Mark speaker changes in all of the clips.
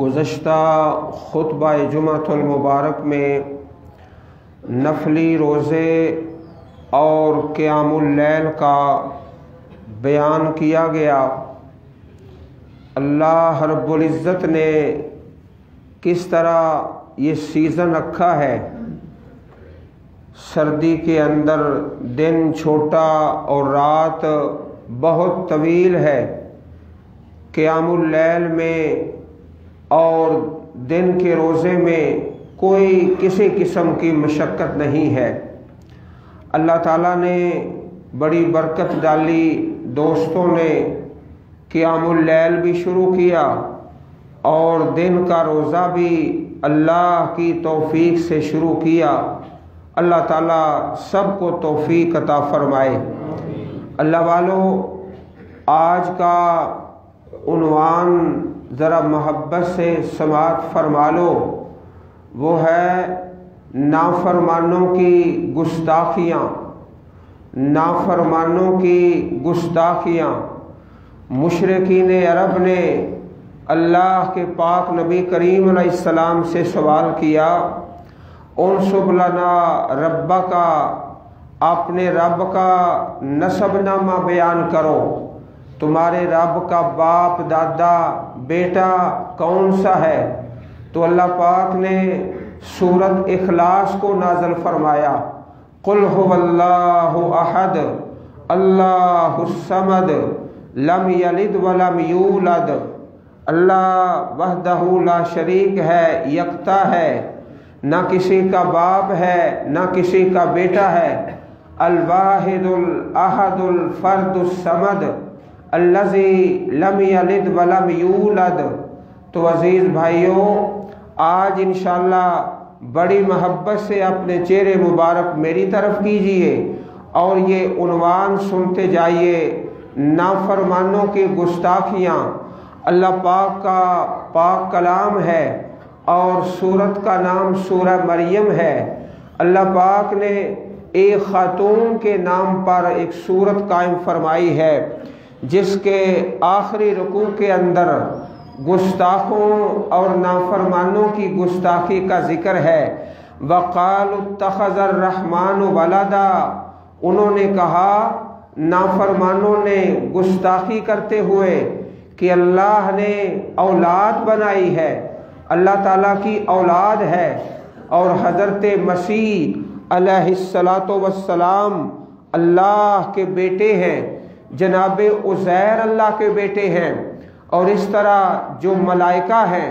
Speaker 1: गुज़श्त ख़ुतबा जुमतुलमुबारक में नफली रोज़े और क़यामुल्लैल का बयान किया गया। अल्लाह रब्बुल इज़्ज़त ने किस तरह ये सीज़न रखा है? सर्दी के अंदर दिन छोटा और रात बहुत तवील है। क़यामुल्लैल में और दिन के रोज़े में कोई किसी किस्म की मशक्क़त नहीं है। अल्लाह ताला ने बड़ी बरकत डाली। दोस्तों ने क़यामुल्लैल भी शुरू किया और दिन का रोज़ा भी अल्लाह की तौफीक से शुरू किया। अल्लाह ताला सबको तौफीक अता फरमाए। अल्लाह वालों, आज का उनवान ज़रा मोहब्बत से समात फरमा लो। वो है नाफरमानों की गुस्ताखियाँ, नाफरमानों की गुस्ताखियाँ। मुशरकिन अरब ने अल्लाह के पाक नबी करीम सलाम से सवाल किया, उन सुबलना रब्बा का, अपने रब का नसबनामा बयान करो। तुम्हारे रब का बाप दादा बेटा कौन सा है? तो अल्लाह पाक ने सूरत इखलास को नाजल फरमाया, कुल अहद अल्लाहमद लम यलिद वलम यूलद। अल्लाह वहदहू ला शरीक है, यकता है। ना किसी का बाप है, ना किसी का बेटा है। अलवाहिदुल अहदुल फर्दुसमद अल्लजी लम यलिद वलम यूलद। तो अज़ीज़ भाइयों, आज इन बड़ी मोहब्बत से अपने चेहरे मुबारक मेरी तरफ़ कीजिए और ये उनवान सुनते जाइए नाफरमानों की गुस्ताखियाँ। अल्लाह पाक का पाक कलाम है और सूरत का नाम सूरह मरियम है। अल्लाह पाक ने एक ख़ातून के नाम पर एक सूरत कायम फरमाई है। जिसके आखिरी रुकू के अंदर गुस्ताखों और नाफरमानों की गुस्ताखी का ज़िक्र है। वक़ाल तखज़र रहमान वलादा। उन्होंने कहा, नाफरमानों ने गुस्ताखी करते हुए कि अल्लाह ने औलाद बनाई है। अल्लाह ताला की औलाद है और हज़रत मसीह अलैहिस्सलातो वस्सलाम अल्लाह के बेटे हैं। जनाब उज़ैर अल्लाह के बेटे हैं और इस तरह जो मलाइका हैं,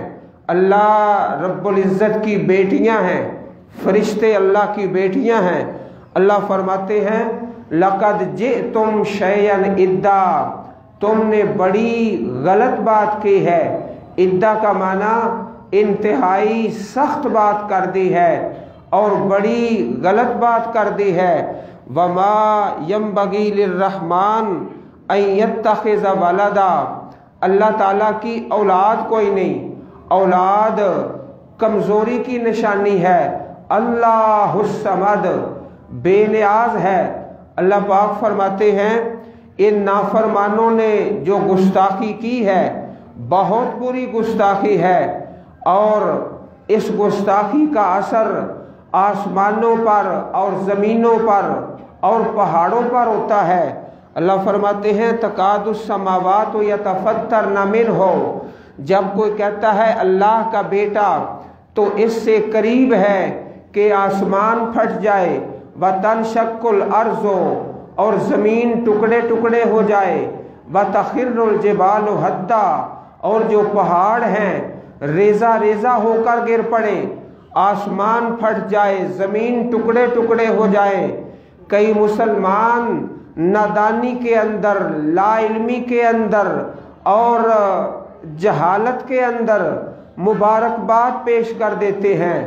Speaker 1: अल्लाह रब्बुल की बेटियाँ हैं, फरिश्ते अल्लाह की बेटियाँ हैं, अल्लाह फरमाते हैं, लकद जे तुम शयन इद्दा, तुमने बड़ी गलत बात की है। इद्दा का माना इंतहाई सख्त बात कर दी है और बड़ी गलत बात कर दी है। वमा यम बगील रहमान अयतखज़ वलदा। अल्लाह ताला की औलाद कोई नहीं, औलाद कमज़ोरी की निशानी है। अल्लाह समद बेनियाज है। अल्लाह पाक फरमाते हैं, इन नाफरमानों ने जो गुस्ताखी की है, बहुत बुरी गुस्ताखी है। और इस गुस्ताखी का असर आसमानों पर और ज़मीनों पर और पहाड़ों पर होता है। अल्लाह फरमाते हैं तकादुसमावत या तफतर नमिन हो जब कोई कहता है, अल्लाह का बेटा तो इससे करीब है कि आसमान फट जाए। व तन शक्ल अर्जो, और ज़मीन टुकड़े टुकड़े हो जाए। व तखिरजबाल हद्दा, और जो पहाड़ हैं रेजा रेजा होकर गिर पड़े। आसमान फट जाए, ज़मीन टुकड़े टुकड़े हो जाए। कई मुसलमान नादानी के अंदर, लाइलमी के अंदर और जहालत के अंदर मुबारकबाद पेश कर देते हैं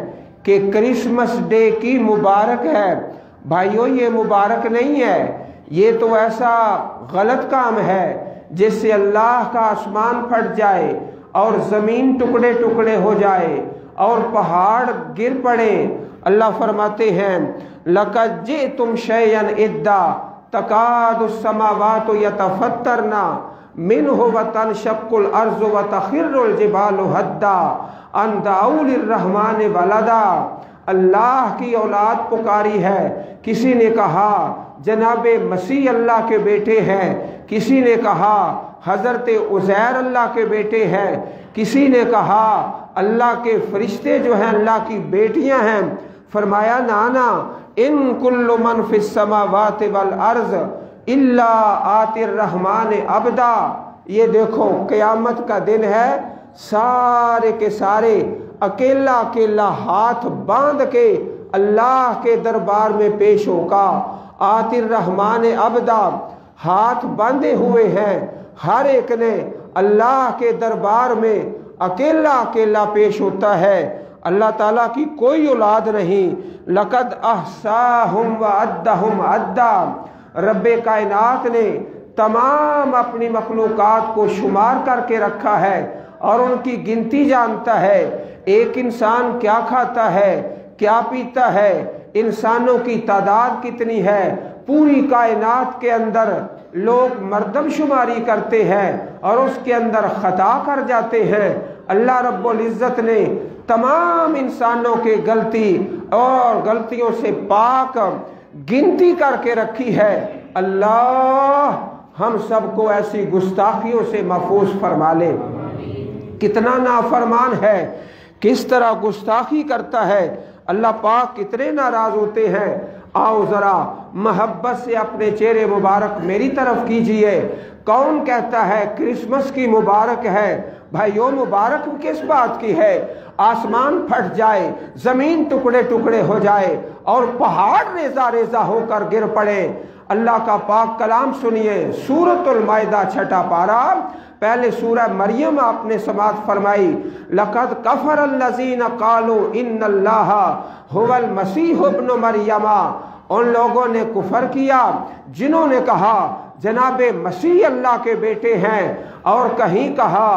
Speaker 1: कि क्रिसमस डे की मुबारक है। भाइयों, ये मुबारक नहीं है। ये तो ऐसा गलत काम है जिससे अल्लाह का आसमान फट जाए और ज़मीन टुकड़े टुकड़े हो जाए और पहाड़ गिर पड़े। अल्लाह फरमाते हैं लकजे तुम शयन इद्दा तकादुसमावात यतफत्तरना मिन हो वतन शक्ल अर्ज़ व तखिरजबाल हद्दा रहमान वलदा। अल्लाह की औलाद पुकारी है, किसी ने कहा, जनाब मसीह अल्लाह के बेटे हैं। किसी ने कहा, हज़रत उज़ैर अल्लाह के बेटे हैं। किसी ने कहा, अल्लाह के फरिश्ते जो हैं, अल्लाह की बेटियाँ हैं। फरमाया, नाना इन कुल्लु मन फिसमावात वल अर्ज़ इल्ला आतिर रहमान अबदा। ये देखो, क़यामत का दिन है, सारे के सारे अकेला अकेला हाथ बाँध के अल्लाह के दरबार में पेश होगा। आतिर रहमान अबदा, हाथ बांधे हुए हैं, हर एक ने अल्लाह के दरबार में अकेला अकेला पेश होता है। अल्लाह ताला की कोई औलाद नहीं। लकद अहसाहुम व अद्दहुम अद्दा। रब कायनात ने तमाम अपनी मखलूक़ात को शुमार करके रखा है और उनकी गिनती जानता है। एक इंसान क्या खाता है, क्या पीता है, इंसानों की तादाद कितनी है? पूरी कायनात के अंदर लोग मरदम शुमारी करते हैं और उसके अंदर ख़ता कर जाते हैं। अल्लाह रब्बुल इज़्ज़त ने तमाम इंसानों के गलती और गलतियों से पाक गिनती करके रखी है। अल्लाह, हम सबको ऐसी गुस्ताखियों से महफूज फरमा ले। कितना नाफरमान है, किस तरह गुस्ताखी करता है। अल्लाह पाक कितने नाराज़ होते हैं। आओ ज़रा मोहब्बत से अपने चेहरे मुबारक मेरी तरफ़ कीजिए। कौन कहता है, क्रिसमस की मुबारक है। भाई यो मुबारक किस बात की है? आसमान फट जाए, ज़मीन टुकड़े टुकड़े हो जाए और पहाड़ रेजा रेजा होकर गिर पड़े। अल्लाह का पाक कलाम सुनिए, सूरतुल छठा पारा। पहले सूरह मरियम आपने समात फरमाई, लकद कफर कालो इन हुवल मसीह मरियमा। उन लोगों ने कुफर किया, जिन्होंने कहा, जनाब मसीह अल्लाह के बेटे हैं, और कहीं कहा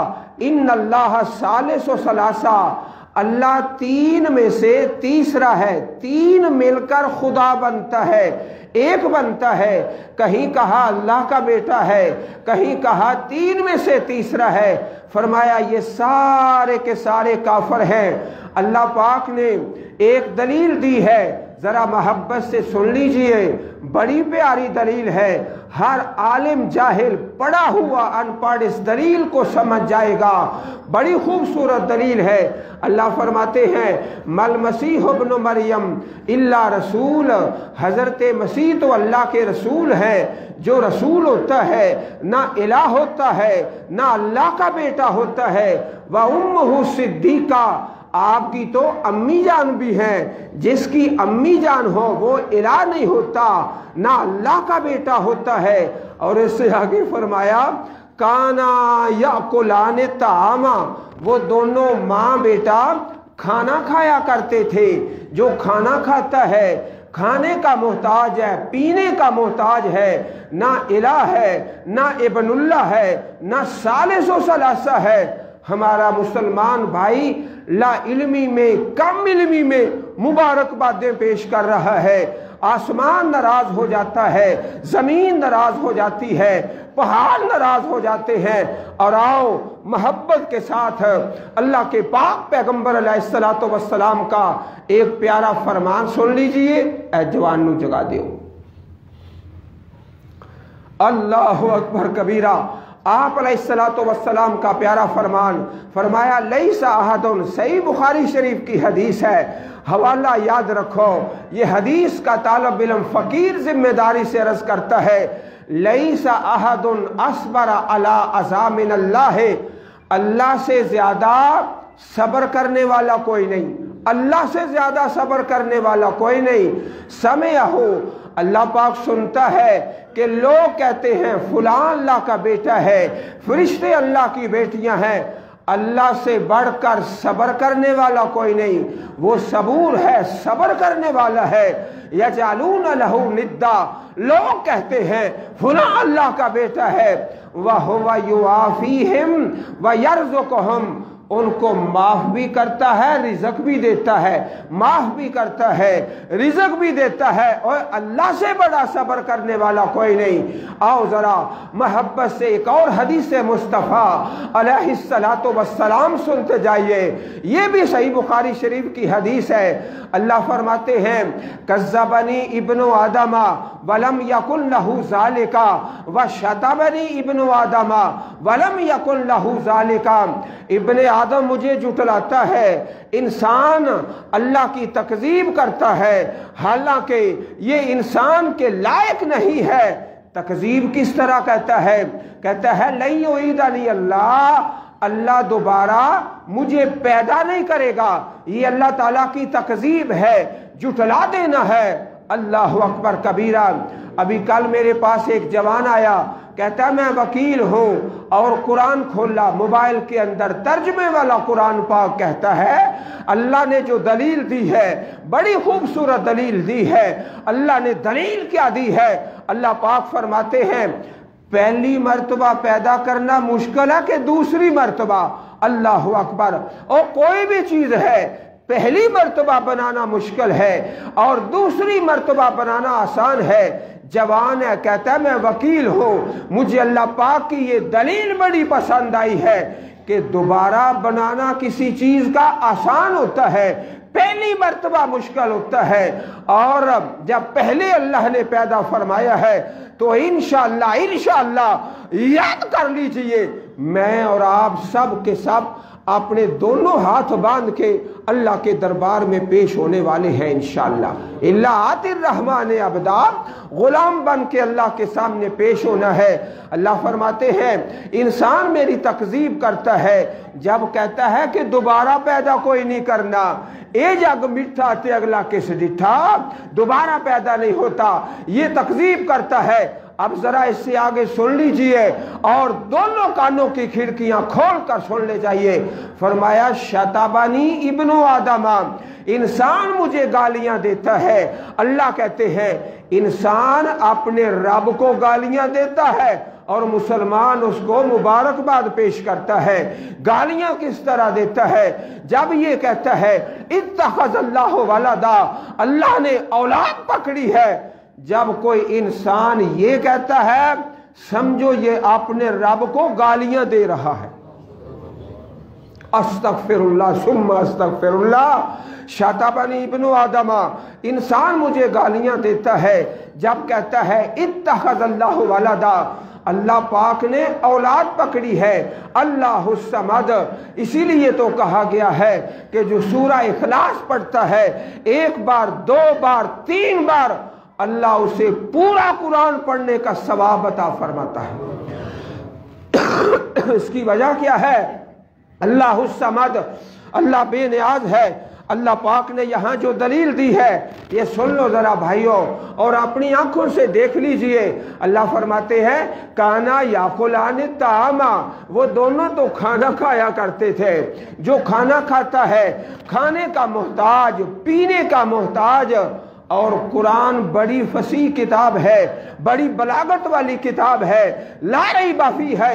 Speaker 1: इन अल्लाह सालिस सलासा। अल्लाह तीन में से तीसरा है। तीन मिलकर खुदा बनता है। एक बनता है। कहीं कहा अल्लाह का बेटा है, कहीं कहा तीन में से तीसरा है। फरमाया, ये सारे के सारे काफर हैं। अल्लाह पाक ने एक दलील दी है, ज़रा मोहब्बत से सुन लीजिए। बड़ी प्यारी दलील है, हर आलिम जाहिल पढ़ा हुआ अनपढ़ इस दलील को समझ जाएगा। बड़ी खूबसूरत दलील है। अल्लाह फरमाते हैं, मल मसीह मरियम इल्ला रसूल, हज़रत मसीह तो अल्लाह के रसूल है, जो रसूल होता है, ना इला होता है, ना अल्लाह का बेटा होता है। वह उम्म सिद्दीका, आपकी तो अम्मी जान भी है, जिसकी अम्मी जान हो, वो इला नहीं होता, ना अल्लाह का बेटा होता है। और इससे आगे फरमाया, काना या कुलाने तामा वो दोनों माँ बेटा खाना खाया करते थे। जो खाना खाता है खाने का मोहताज है, पीने का मोहताज है, ना इला है, ना इबनुल्ला है, ना सालिसो सलासा है। हमारा मुसलमान भाई ला इल्मी में, कम इल्मी में मुबारकबादें पेश कर रहा है। आसमान नाराज़ हो जाता है, ज़मीन नाराज़ हो जाती है, पहाड़ नाराज़ हो जाते हैं। और आओ, मोहब्बत के साथ अल्लाह के पाक पैगंबर वसलाम का एक प्यारा फरमान सुन लीजिए ए जवान जगा दो अल्लाह अकबर कबीरा आप वसलाम का प्यारा फरमान, फरमाया लई साहदन सही बुखारी शरीफ की हदीस है। हवाला याद रखो, ये हदीस का तालब इलम फ़कीर ज़िम्मेदारी से अर्ज़ करता है। लई सा अहदन असबर अला अजामिन अल्लाह से ज़्यादा सब्र करने वाला कोई नहीं। अल्लाह से ज़्यादा सब्र करने वाला कोई नहीं। समय हो अल्लाह पाक सुनता है कि लोग कहते हैं, फुला अल्लाह का बेटा है, फरिश्ते अल्लाह की बेटियाँ हैं। अल्लाह से बढ़कर सब्र करने वाला कोई नहीं। वो सबूर है, सब्र करने वाला है। या जालून लहू निद्दा। लोग कहते हैं, फुला अल्लाह का बेटा है। वह युआफी हिम व यर्ज को हम उनको माफ़ भी करता है, रिजक भी देता है। माफ़ भी करता है, रिजक भी देता है और अल्लाह से बड़ा सब्र करने वाला कोई नहीं। आओ ज़रा, मोहब्बत से एक और हदीस मुस्तफ़ा सुनते जाइए। ये भी सही बुखारी शरीफ की हदीस है। अल्लाह फरमाते हैं, कज़्ज़बनी इब्न आदमा वलम यकुल लहू ज़ालिका व शतबनी इब्न आदमा वलम यकुल लहू ज़ालिका। इब्न आदम मुझे जुटलाता है। इंसान अल्लाह की तकजीब करता है। हालाँकि ये इंसान के लायक नहीं है। तकजीब किस तरह कहता है? कहता है नहीं उईदा नहीं अल्लाह अल्लाह दोबारा मुझे पैदा नहीं करेगा। ये अल्लाह ताला की तकजीब है। जुटला देना है। अल्लाह अकबर कबीरा। अभी कल मेरे पास एक जवान आया। कहता मैं वकील हूँ और कुरान खोला, मोबाइल के अंदर तर्जमे वाला कुरान पाक कहता है, अल्लाह ने जो दलील दी है, बड़ी खूबसूरत दलील दी है, अल्लाह ने दलील क्या दी है? अल्लाह पाक फरमाते हैं, पहली मर्तबा पैदा करना मुश्किल है कि दूसरी मर्तबा? अल्लाह अकबर। और कोई भी चीज़ है पहली मरतबा बनाना मुश्किल है और दूसरी मरतबा बनाना आसान है। जवान है, कहता है, मैं वकील हूँ। मुझे अल्लाह पाक की ये दलील बड़ी पसंद आई है कि दोबारा बनाना किसी चीज़ का आसान होता है। पहली मरतबा मुश्किल होता है। और जब पहले अल्लाह ने पैदा फरमाया है तो इनशाला इनशाला याद कर लीजिए, मैं और आप सब के सब अपने दोनों हाथ बाँध के अल्लाह के दरबार में पेश होने वाले हैं रहमान अबदा गुलाम बन के अल्लाह के सामने पेश होना है। अल्लाह फरमाते हैं, इंसान मेरी तकजीब करता है, जब कहता है कि दोबारा पैदा कोई नहीं करना। ए जग मिठा ते अगला किस डिठा, दोबारा पैदा नहीं होता। ये तकजीब करता है। अब जरा इससे आगे सुन लीजिए और दोनों कानों की खिड़कियाँ खोल कर सुन ले जाइए। फरमाया, शताबानी इब्नो आदमा, इंसान मुझे गालियाँ देता है। अल्लाह कहते हैं, इंसान अपने रब को गालियाँ देता है और मुसलमान उसको मुबारकबाद पेश करता है। गालियाँ किस तरह देता है? जब ये कहता है इतखज अल्लाह वाला दा अल्लाह ने औलाद पकड़ी है। जब कोई इंसान ये कहता है, समझो ये अपने रब को गालियाँ दे रहा है। अस्तक फिरुल्ला सुम अस्तक फिरुल्ला शाताबानी इबन आदमा, इंसान मुझे गालियाँ देता है, जब कहता है अल्लाह वाला अल्लाह पाक ने औलाद पकड़ी है, अल्लाह समद। इसीलिए तो कहा गया है कि जो सूरा इखलास पढ़ता है, एक बार, दो बार, तीन बार अल्लाह उसे पूरा कुरान पढ़ने का सवाब बता फरमाता है। इसकी वजह क्या है? अल्लाह समद, अल्लाह बेनियाज है। अल्लाह पाक ने यहाँ जो दलील दी है, ये सुन लो ज़रा भाइयों, और अपनी आँखों से देख लीजिए। अल्लाह फरमाते हैं, काना याकुलान तामा। वो दोनों तो खाना खाया करते थे। जो खाना खाता है, खाने का मोहताज, पीने का मोहताज और कुरान बड़ी फसी किताब है, बड़ी बलागत वाली किताब है, ला रही बाफी है।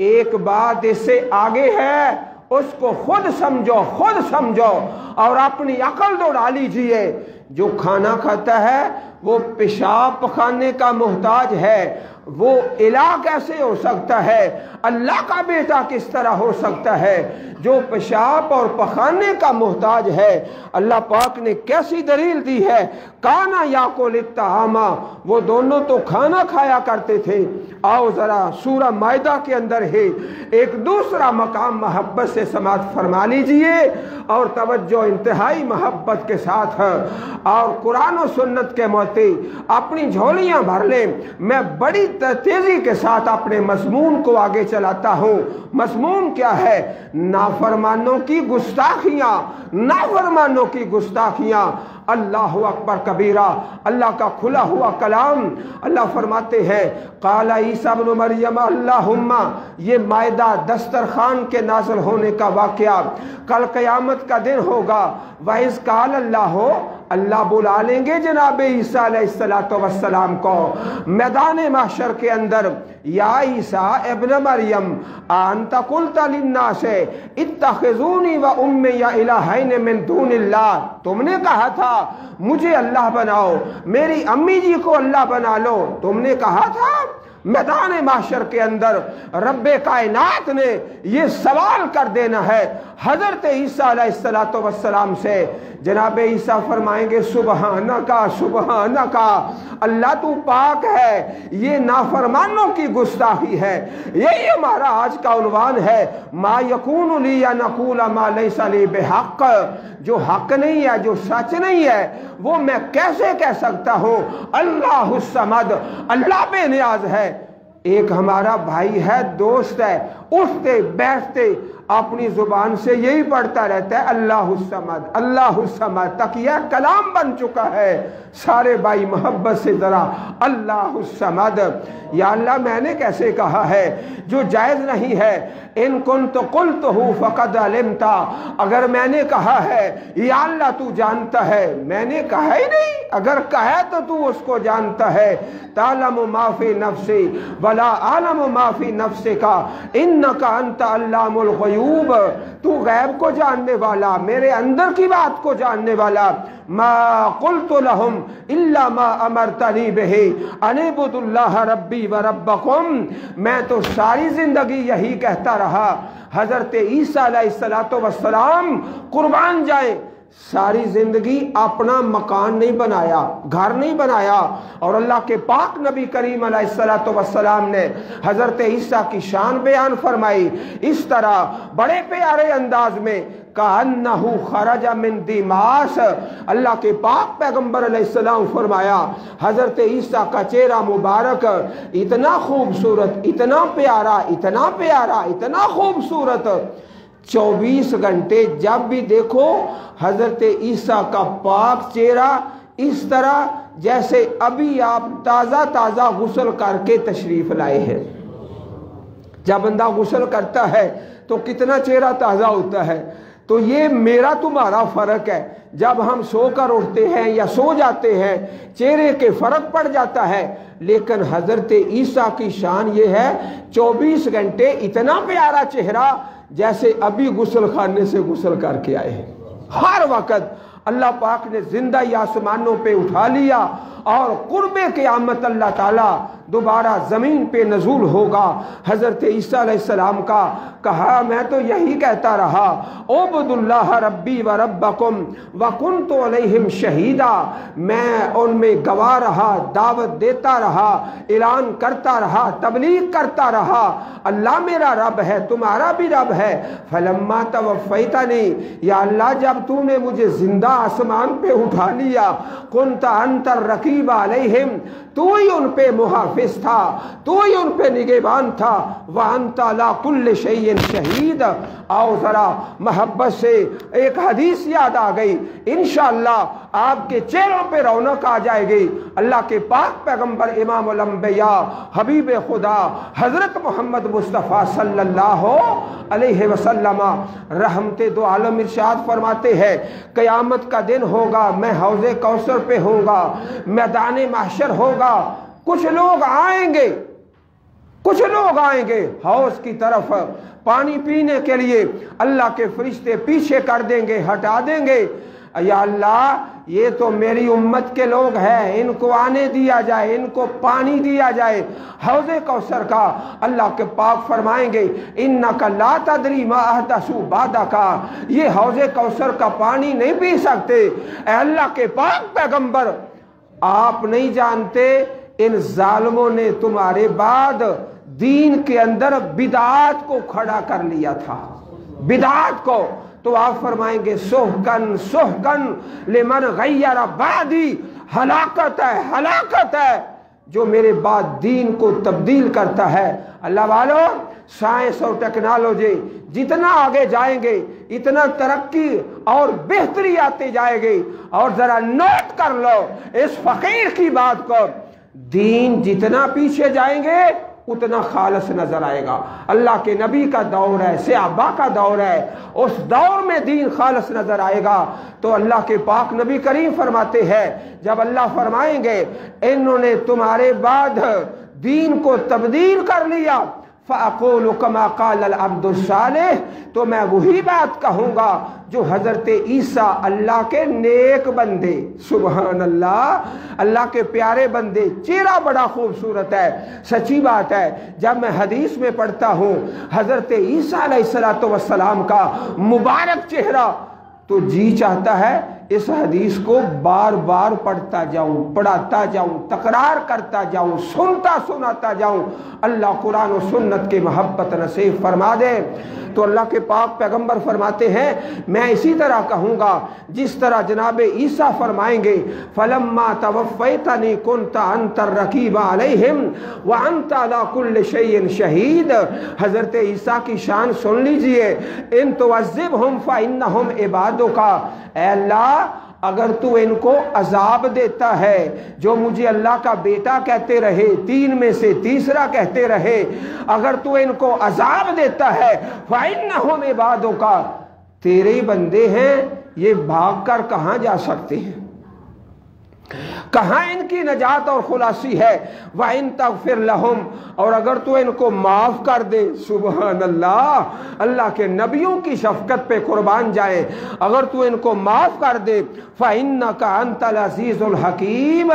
Speaker 1: एक बात इससे आगे है, उसको खुद समझो खुद समझो और अपनी अकल दौड़ा लीजिए। जो खाना खाता है, वो पेशाब पखाने का मोहताज है। वो इला कैसे हो सकता है? अल्लाह का बेटा किस तरह हो सकता है? जो पेशाब और पखाने का मोहताज है। अल्लाह पाक ने कैसी दलील दी है? काना या को लिखता आमा वो दोनों तो खाना खाया करते थे। आओ ज़रा सूरा मायदा के अंदर ही। एक दूसरा मकाम मोहब्बत से समाज फरमा लीजिए और तवज्जो इंतहाई मोहब्बत के साथ। और कुरान और सुन्नत के मोती अपनी झोलियाँ भर ले। मैं बड़ी तेज़ी के साथ अपने मजमून को आगे चलाता हूँ। मजमून क्या है? नाफरमानों की गुस्ताखियाँ, नाफरमानों की गुस्ताखियाँ। अल्लाह अकबर कबीरा, अल्लाह का खुला हुआ कलाम। अल्लाह फरमाते हैं, काला ईसा मरियम, अल्लाहुम्मा। ये मायदा दस्तरखान के नाजल होने का वाक्य। कल क़यामत का दिन होगा। वाइस काल अल्लाह हो अल्लाह बुला लेंगे जनाब ईसा को। मैदान माशर के अंदर, या ईसा मरियम उम्मे या तुमने कहा था, मुझे अल्लाह बनाओ, मेरी अम्मी जी को अल्लाह बना लो। तुमने कहा था मैदान माशर के अंदर रब कायनात ने यह सवाल कर देना है। हज़रत ईसा वसलाम से, जनाब ईसा फरमाएँगे सुबह का सुबह का अल्लाह तू पाक है, ये नाफरमानों की गुस्ताखी है, यही हमारा आज का उनवान है। मा यकून ली या नकूला मा बेहक, जो हक नहीं है, जो सच नहीं है, वो मैं कैसे कह सकता हूँ? अल्लाह समद, अल्लाह पे न्याज है। एक हमारा भाई है दोस्त है। उठते, बैठते अपनी ज़ुबान से यही पढ़ता रहता है अल्लाह समद अल्लाह समद, तक यह कलाम बन चुका है। सारे भाई मोहब्बत से जरा अल्लाह समद, या अल्लाह मैंने कैसे कहा है, जो जायज़ नहीं है, इन कुन तो कुल तो हूँ फ़कत अलिमता, अगर मैंने कहा है, या अल्लाह तू जानता है। मैंने कहा ही नहीं, अगर कहा तो तू उसको जानता है। तालम माफ़ी नफसे, वला आलम माफ़ी नफसे का इन का तू गैब को जानने वाला, मेरे अंदर की बात को जानने वाला। मा कुल तो अमर तनी रब्बी व मैं तो सारी ज़िंदगी यही कहता रहा। हज़रत ईसा वसलाम कुर्बान जाए। सारी ज़िंदगी अपना मकान नहीं बनाया, घर नहीं बनाया। और अल्लाह के पाक नबी करीम वसलाम ने हज़रत ईसा की शान बयान फरमाई। इस तरह बड़े प्यारे अंदाज में अल्लाह के पाक सलाम फरमाया, हज़रत ईसा का चेहरा मुबारक, इतना खूबसूरत, इतना प्यारा इतना प्यारा, इतना खूबसूरत 24 घंटे जब भी देखो, हज़रत ईसा का पाक चेहरा इस तरह, जैसे अभी आप ताज़ा ताज़ा गुसल करके तशरीफ़ लाए हैं। जब बंदा गुसल करता है तो कितना चेहरा ताज़ा होता है। तो ये मेरा तुम्हारा फ़र्क है। जब हम सोकर उठते हैं या सो जाते हैं, चेहरे के फ़र्क पड़ जाता है। लेकिन हज़रत ईसा की शान ये है 24 घंटे इतना प्यारा चेहरा जैसे अभी गुसल खाने से गुसल करके आए हैं। हर वक्त अल्लाह पाक ने ज़िंदा आसमानों पे उठा लिया और कुर्बे के आमत अल्लाह ताला दोबारा ज़मीन पे नजूल होगा। हज़रत ईसीम का कहा, मैं तो यही कहता रहा ओबदुल्लाह रब्बी व रब्बकुम वकुन तो शहीदा। मैं उनमें गवा रहा, दावत देता रहा, ऐलान करता रहा, तबलीग करता रहा। अल्लाह मेरा रब है, तुम्हारा भी रब है। फलम्मा तवफ़ैता नहीं या अल्लाह, जब तूने मुझे ज़िंदा आसमान पे उठा लिया, कुनता अंतर रकीब अलहिम, तू ही उन पे मुहाफिज था तो ही उन पे निगेबान था। वह अंतला कुल्ल शैन शहीद। आओ ज़रा मोहब्बत से एक हदीस याद आ गई। इन आपके चेहरों पे रौनक आ जाएगी। अल्लाह के पाक पैगंबर इमाम हबीब खुदा, हज़रत मोहम्मद मुस्तफ़ा सल्लल्लाहु अलैहि वसल्लम, रहमते दो आलम इरशाद फरमाते हैं, क़यामत का दिन होगा, मैं हौज़ कौसर पे होगा मैदान माशर होगा कुछ लोग आएँगे, कुछ लोग आएँगे। हौस की तरफ़ पानी पीने के लिए अल्लाह के फरिश्ते पीछे कर देंगे, हटा देंगे। या अल्लाह, ये तो मेरी उम्मत के लोग हैं, इनको आने दिया जाए, इनको पानी दिया जाए। हौजे कौसर का अल्लाह के पाक फरमाएँगे इन का ला तदरी माहदसू बादा का ये हौजे कौसर का पानी नहीं पी सकते। अल्लाह के पाक पैगंबर, आप नहीं जानते इन जालमों ने तुम्हारे बाद दीन के अंदर बिदात को खड़ा कर लिया था। बिदात को। तो आप फरमाएँगे, सोहकन सोहकन, लेमन गैर बादी, हलाकत है हलाकत है। जो मेरे बाद दीन को तब्दील करता है। अल्लाह वालों, साइंस और टेक्नोलॉजी जितना आगे जाएँगे, इतना तरक्की और बेहतरी आती जाएगी। और जरा नोट कर लो, इस फकीर की बात को दीन जितना पीछे जाएँगे, उतना खालस नज़र आएगा। अल्लाह के नबी का दौर है, सियाबा का दौर है। उस दौर में दीन खालस नज़र आएगा। तो अल्लाह के पाक नबी करीम फरमाते हैं, जब अल्लाह फरमाएँगे, इन्होंने तुम्हारे बाद दीन को तब्दील कर लिया फ़ाकोल कमा काल अब्दुलसाल तो मैं वही बात कहूँगा जो हज़रत ईसा अल्लाह के नेक बंदे सुबहान अल्लाह अल्लाह के प्यारे बंदे, चेहरा बड़ा खूबसूरत है, सच्ची बात है। जब मैं हदीस में पढ़ता हूँ, हज़रत ईसा सलाम का मुबारक चेहरा तो जी चाहता है इस हदीस को बार बार पढ़ता जाऊँ, पढ़ाता जाऊँ, तकरार करता जाऊँ, सुनता सुनाता जाऊँ। अल्लाह कुरान और सुन्नत के मोहब्बत नसीब फरमा दे। तो अल्लाह के पाक पैगंबर फरमाते हैं, मैं इसी तरह कहूँगा, जिस तरह जनाब ईसा फरमाएँगे शहीद। हज़रत ईसा की शान सुन लीजिए। इन तो हम फ़ाइन हम इबादों का अल्लाह अगर तू इनको अजाब देता है, जो मुझे अल्लाह का बेटा कहते रहे, तीन में से तीसरा कहते रहे, अगर तू इनको अजाब देता है फाइन ना हो बादों का तेरे बंदे हैं, ये भाग कर कहाँ जा सकते हैं? कहा इनकी नजात और खुलासी है? वह इन तक फिर लहम। और अगर तू इनको माफ़ कर दे सुबह अल्लाह अल्लाह के नबियों की शफकत पे कुर्बान जाए। अगर तू इनको माफ़ कर दे फ़िन का अंतल हकीम।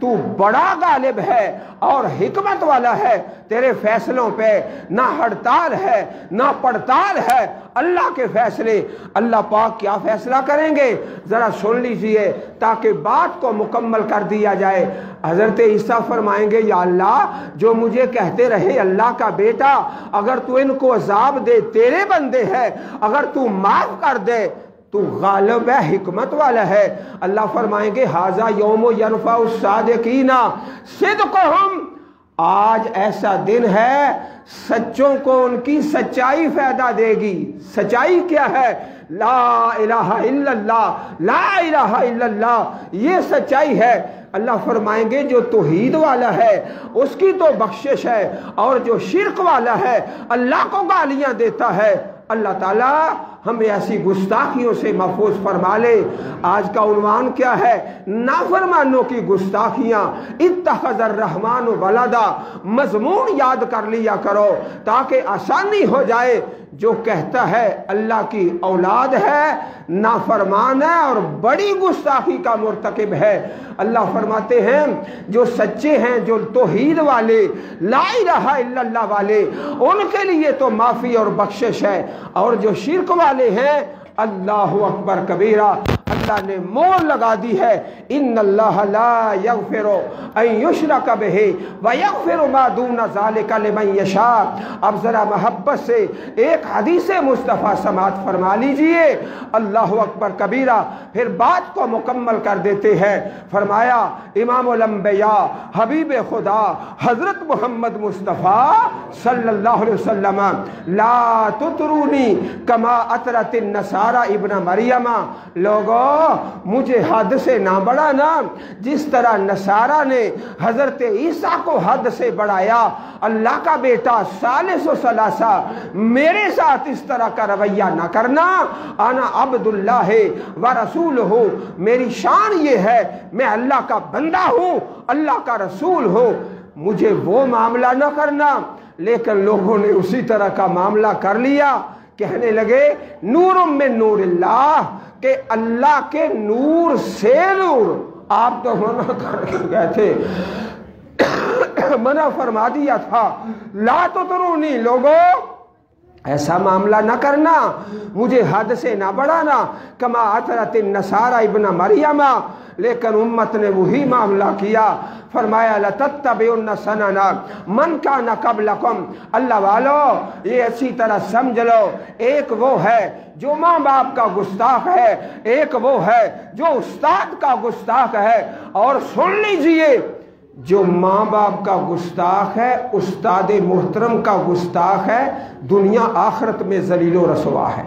Speaker 1: तू बड़ा गालिब है और हिकमत वाला है। तेरे फैसलों पे ना हड़ताल है, ना पड़ताल है। अल्लाह के फैसले। अल्लाह पाक क्या फैसला करेंगे? ज़रा सुन लीजिए, ताकि बात को मुकम्मल कर दिया जाए। हज़रत ईसा फरमाएँगे, या अल्लाह, जो मुझे कहते रहे, अल्लाह का बेटा, अगर तू इनको अजाब दे, तेरे बंदे है, अगर तू माफ़ कर दे, तू गालब है, हिकमत वाला है। अल्लाह फरमाएँगे, हाजा योम यनफा सादकीना सिद्ध को हम आज ऐसा दिन है, सच्चों को उनकी सच्चाई फ़ायदा देगी। सच्चाई क्या है? ला इलाहा ला इल्लल्लाह, ये सच्चाई है। अल्लाह फरमाएँगे, जो तोहीद वाला है, उसकी तो बख्शिश है, और जो शिरक वाला है, अल्लाह को गालियाँ देता है। अल्लाह ताला हमें ऐसी गुस्ताखियों से महफूज फरमा ले। आज का उनवान क्या है? नाफरमानों की गुस्ताखियाँ। इतखजर रहमान वलादा। मजमून याद कर लिया करो, ताकि आसानी हो जाए। जो कहता है, अल्लाह की औलाद है, नाफरमान है और बड़ी गुस्ताखी का मरतकब है। अल्लाह फरमाते हैं, जो सच्चे हैं, जो तोहीद वाले लाई रहा वाले, उनके लिए तो माफ़ी और बख्शिश है। और जो शिरक वाले हैं। अल्लाह अकबर कबीरा। अल्लाह ने मोर लगा दी है। इन अल्लाह यशा। अब ज़रा मोहब्बत से एक हदीस मुस्तफ़ा समात फरमा लीजिए। अल्लाह अकबर कबीरा फिर बात को मुकम्मल कर देते हैं। फरमाया इमामया हबीब खुदा, हज़रत मोहम्मद मुस्तफ़ा सल्लल्लाहु अलैहि वसल्लम, ला तुतरूनी कमा अतरत नसारा इब्न मरियमा। लोगों मुझे हद से ना बढ़ा ना जिस तरह नसारा ने हज़रत ईसा को हद से बढ़ाया, अल्लाह का बेटा सालिस सलासा, मेरे साथ इस तरह का रवैया ना करना। आना अब्दुल्ला है व रसूल हो मेरी शान ये है, मैं अल्लाह का बंदा हूँ, अल्लाह का रसूल हो। मुझे वो मामला ना करना, लेकिन लोगों ने उसी तरह का मामला कर लिया। कहने लगे नूर में नूर के अल्लाह के नूर से नूर। आप तो मना कर गए थे। मना फरमा दिया था। ला तो तरुनी लोगों ऐसा मामला न करना। मुझे हद से ना बढ़ाना। कमा अतरत नसारा इबन मरियमा। लेकिन उम्मत ने वही मामला किया। फरमाया मन का न कबलकुम। अल्लाह वालो, ये अच्छी तरह समझ लो। एक वो है जो माँ बाप का गुस्ताख है। एक वो है जो उस्ताद का गुस्ताख है। और सुन लीजिए जो माँ बाप का गुस्ताख है, उस्ताद मोहतरम का गुस्ताख है, दुनिया आखरत में जलीलो रसवा है।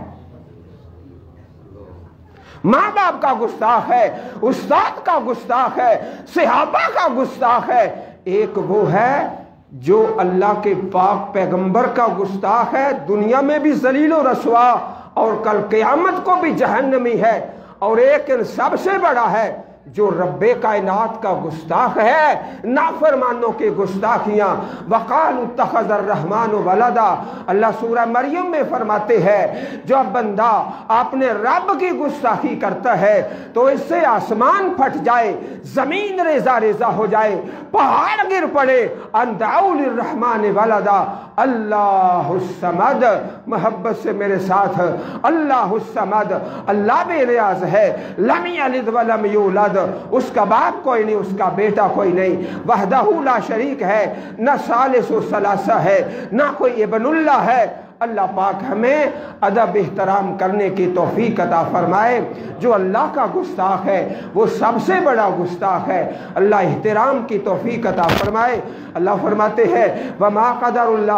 Speaker 1: माँ बाप का गुस्ताख है, उस्ताद का गुस्ताख है, सिहाबा का गुस्ताख है। एक वो है जो अल्लाह के पाक पैगंबर का गुस्ताख है, दुनिया में भी जलीलो रसवा और कल क़यामत को भी जहन्नमी है और एक सबसे बड़ा है जो रब्बे कायनात का गुस्ताख है, नाफरमानों के गुस्ताखियाँ। वकाल तखजर रहमान वलदा। अल्लाह सूरह मरियम में फरमाते हैं जो बंदा अपने रब की गुस्ताखी करता है तो इससे आसमान फट जाए, ज़मीन रेजा रेजा हो जाए, पहाड़ गिर पड़े अंदाउल रहमान वलदा। अल्लाह समद, मोहब्बत से मेरे साथ। अल्लाह समद, अल्लाह बेनियाज है। लमी अलिद वलम यूलद। उसका बाप कोई नहीं, उसका बेटा कोई नहीं। वहदहू ला शरीक है, न सालिस सलासा है, ना कोई इबनुल्ला है। अल्लाह पाक हमें अदब एहतराम करने की तोफ़ी अता फरमाए। जो अल्लाह का गुस्ताख है, वो सबसे बड़ा गुस्ताख है। अल्लाह एहतराम की तोफ़ी अता फरमाए। अल्लाह फरमाते हैं, वमा कदर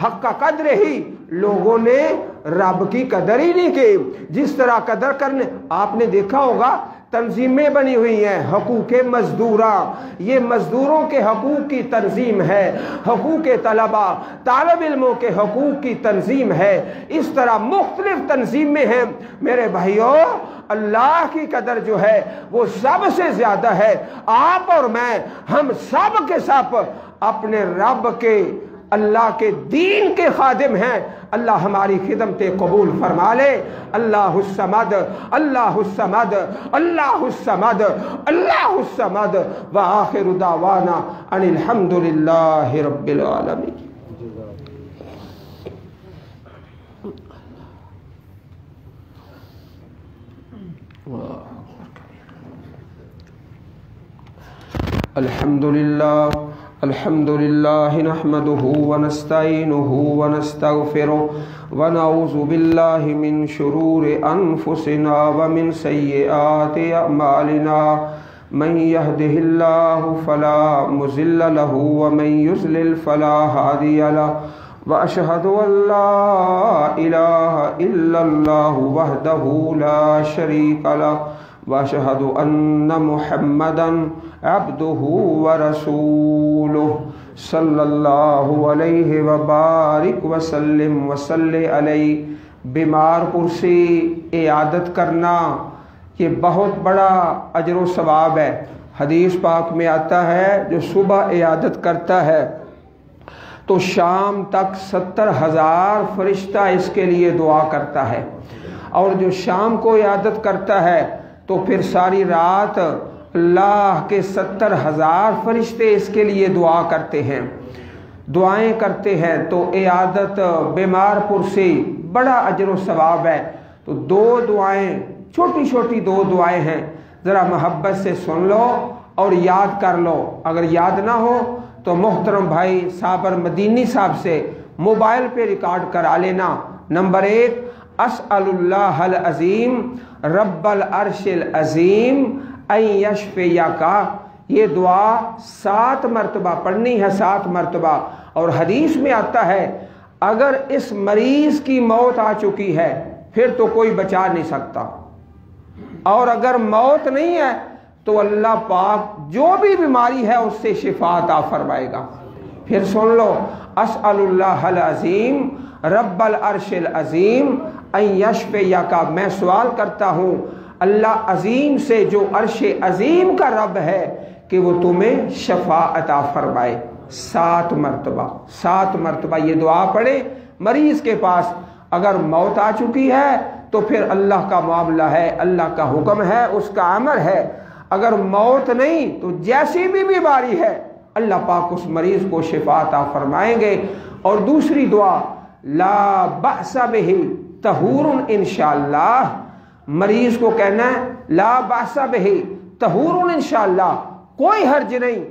Speaker 1: हक का कदर ही लोगों ने रब की कदर ही नहीं की। जिस तरह कदर करने, आपने देखा होगा तंजीमें बनी हुई हैं, हकूक मजदूरा। ये मजदूरों के हकूक की तंजीम है। हकूक तलबा, तालब इल्मों के हकूक की तंजीम है। इस तरह मुख्तलिफ़ तंजीमें हैं। मेरे भाइयों, अल्लाह की कदर जो है, वो सबसे ज़्यादा है। आप और मैं, हम सब के सब अपने रब के अल्लाह के दीन के खादिम हैं। अल्लाह हमारी खिदमत कबूल फरमा ले। अल्लाह समद अल्लाह समद अल्लाह समद अल्लाह समद व आखिर दावाना अनिलहमदुलिल्लाह रब्बिल आलमीन। अल्हम्दुलिल्लाह। अल्हम्दुलिल्लाह नहमदुहु वनस्तईनुहु वनस्तगफिरुह वनऊज़ु बिल्लाहि मिन शुरूरि अनफुसिना व मिन सय्यिआति अमालिना मन यहदिहिल्लाहु फला मुज़िल्ल लहु व मन युज़लिल फला हादिय लहु व अशहदु अल्ला इलाहा इल्लल्लाहु वहदहु ला शरीक लहु वशहद अन्न मुहम्मदन अब्दुहु व रसूलुह सल्लल्लाहु अलैहि व बारिक वसल्लम वसल्ले अलैहि बीमार कुर्सी इयादत करना ये बहुत बड़ा अजर सवाब है हदीस पाक में आता है जो सुबह इयादत करता है तो शाम तक सत्तर हज़ार फरिश्ता इसके लिए दुआ करता है और जो शाम को इयादत करता है तो फिर सारी रात अल्लाह के सत्तर हज़ार फरिश्ते इसके लिए दुआ करते हैं। दुआएँ करते हैं तो आदत बीमार पुरसी बड़ा अजर सवाब है। तो दो दुआएँ छोटी छोटी दो दुआएँ हैं। ज़रा मोहब्बत से सुन लो और याद कर लो। अगर याद ना हो तो मोहतरम भाई साबर मदीनी साहब से मोबाइल पे रिकॉर्ड करा लेना। नंबर एक असअल्लाह अज़ीम रब्बल अरशिल अज़ीम यशफिया का ये दुआ सात मरतबा, पढ़नी है सात मरतबा। और हदीस में आता है, अगर इस मरीज़ की मौत आ चुकी है, फिर तो कोई बचा नहीं सकता। और अगर मौत नहीं है तो अल्लाह पाक जो भी बीमारी है, उससे शिफाता फरमाएगा। फिर सुन लो असअल्लाह अज़ीम रब्बल अरशिल अज़ीम यशफ या का मैं सवाल करता हूँ, अल्लाह अजीम से जो अरश अजीम का रब है, कि वो तुम्हें शफा अता फरमाए। सात मरतबा सात मरतबा, ये दुआ पढ़े, मरीज़ के पास अगर मौत आ चुकी है तो फिर अल्लाह का मामला है, अल्लाह का हुक्म है, उसका अमर है। अगर मौत नहीं तो जैसी भी बीमारी है, अल्लाह पाक उस मरीज़ को शिफाता फरमाएँगे। और दूसरी दुआ, ला बसा ही तहूर इन मरीज़ को कहना है, ला बासा बही तहूर इन कोई हर्ज नहीं,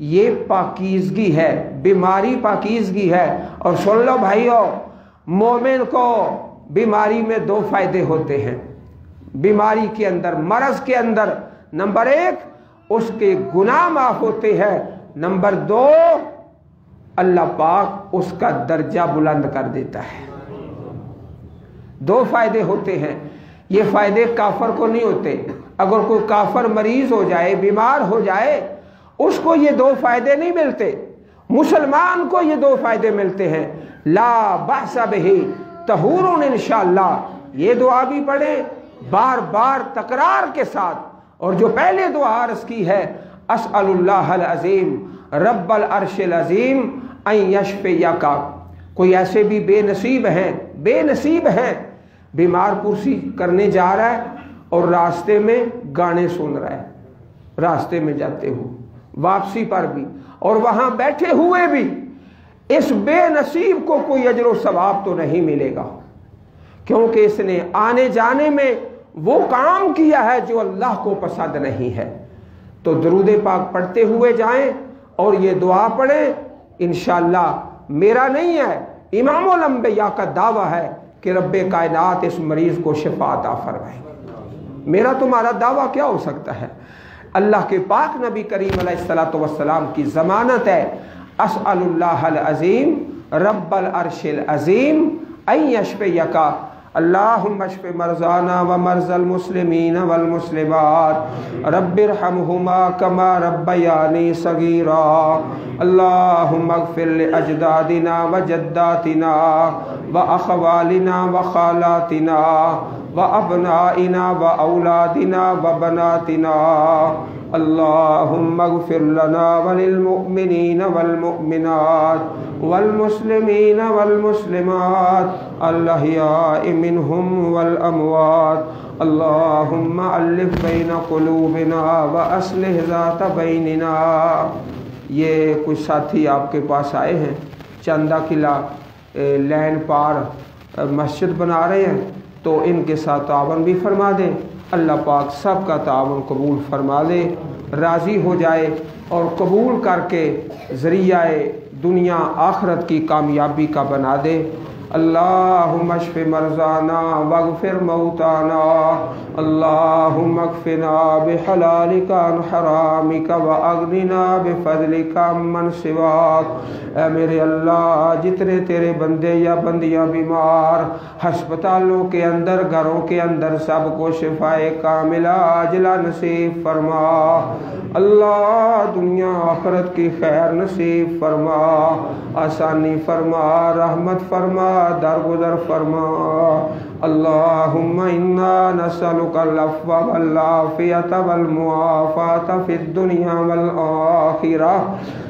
Speaker 1: ये पाकिजगी है, बीमारी पाकिजगी है। और सुन लो भाइयों, मोमिन को बीमारी में दो फ़ायदे होते हैं। बीमारी के अंदर, मरज के अंदर, नंबर एक, उसके गुनाह माफ़ होते हैं। नंबर दो, अल्लाह पाक उसका दर्जा बुलंद कर देता है। दो फ़ायदे होते हैं। ये फ़ायदे काफर को नहीं होते। अगर कोई काफर मरीज़ हो जाए, बीमार हो जाए, उसको ये दो फ़ायदे नहीं मिलते। मुसलमान को ये दो फ़ायदे मिलते हैं। ला बासब ही तहूर इनशाला ये दुआ भी पढ़े बार बार तकरार के साथ। और जो पहले दुआ अर्ज़ की है असअल्लाजीम रब्बल अरशल अजीम यशफ का कोई ऐसे भी बेनसीब हैं बेनसीब हैं बीमार कुर्सी करने जा रहा है और रास्ते में गाने सुन रहा है। रास्ते में जाते हो, वापसी पर भी, और वहाँ बैठे हुए भी, इस बेनसीब को कोई अजर सवाब तो नहीं मिलेगा। क्योंकि इसने आने जाने में वो काम किया है जो अल्लाह को पसंद नहीं है। तो दरूद पाक पढ़ते हुए जाएँ और ये दुआ पढ़ें इन मेरा नहीं है, इमाम लंबिया का दावा है कि रब कायनात इस मरीज़ को शिफाता फरमाए। मेरा तुम्हारा दावा क्या हो सकता है? अल्लाह के पाक नबी करीम सलाम की ज़मानत है असअल्लाज़ीम रब्बल अरशिल अज़ीम अशफ़ यका अल्लाशफ़ मरजाना व मरजल मुसलिमीन वलमसलिमात रब्बिर हमहुमा कमा रब्बयानी सगीरा। अल्लाहुम्मगफिर अजदादिना व जद्दातिना व अखवालिना व खालातिना व अबनाइना व औलादिना व बनातिना। लना वलिलमुमिनीन वलमुमिनात वलमुस्लिमीन वलमुस्लिमात अल्लाहियाइ मिनहुम वल अमवात अल्लाहुम्मा अल्लिफ बैन कुलूबिना व अस्लिह ज़ात बैनिना ये कुछ साथी आपके पास आए हैं, चंदा किला लैन पार मस्जिद बना रहे हैं। तो इनके साथ तावन भी फरमा दें। अल्लाह पाक सब का तावन कबूल फरमा दे, राज़ी हो जाए और कबूल करके ज़रिया दुनिया आखरत की कामयाबी का बना दे। अल्लाहुम्मशफ मरजाना वगफिर मऊताना अल्लाह अल्लाहुम्मगफिना बिहलालिका हरामिका व अग्निना बिफजलिका मन सिवाक ए मेरे अल्लाह जितने तेरे बंदे या बंदियाँ बीमार हस्पतालों के अंदर घरों के अंदर सबको शिफाए कामिला अजला नसीब फरमा अल्लाह दुनिया आखरत की खैर नसीब फरमा, आसानी फरमा, रहमत फरमा, दरगुजर फरमा। अल्लाहुम्मा इन्ना नसलुकल अफ़्व वल आफ़ियत वल मुआफ़ात फ़िद दुनिया वल आखिरह